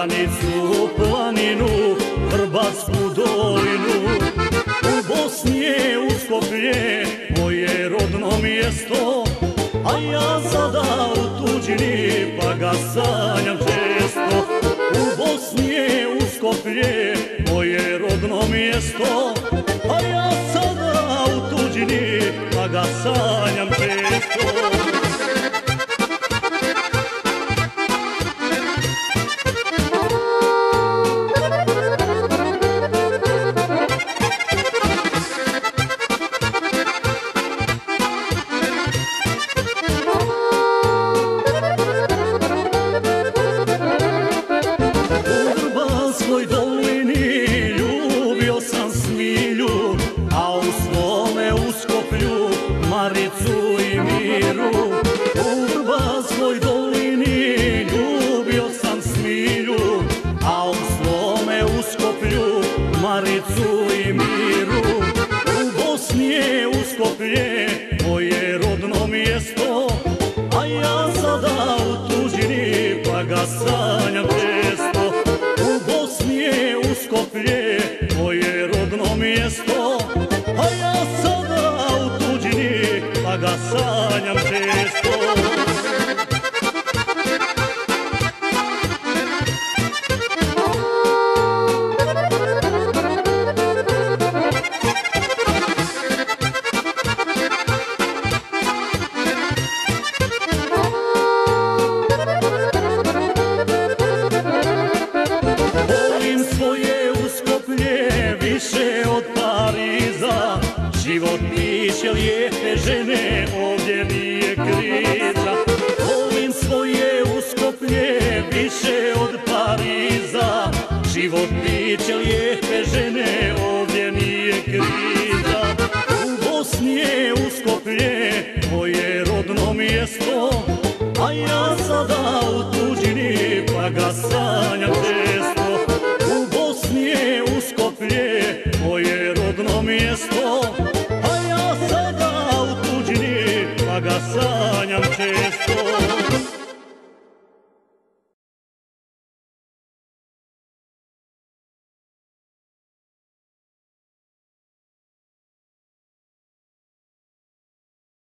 Granicu, planinu, Hrvatsku dolinu. U Bosni je uskoplje, moje rodno mjesto. A ja sada u tuđini, pa ga sanjam često. U Bosni je uskoplje, moje rodno mjesto. A ja sada u tuđini, pa ga sanjam često Maricu i Miru. U Bosni je uskoplje moje rodno mjesto, a ja sada u tuđini pa ga sanjam često U Bosni je uskoplje moje rodno mjesto A ja sada u tuđini pa ga sanjam često Život piše lijepe žene, ovdje nije kriza. Volim svoje uskoplje više od Pariza. Život piće lijepe žene, ovdje nije kriza. U Bosni je uskoplje, moje rodno mjesto A ja sada u tuđini, pa ga sanjam često. U Bosni je uskoplje, moje rodno mjesto saniam cestum.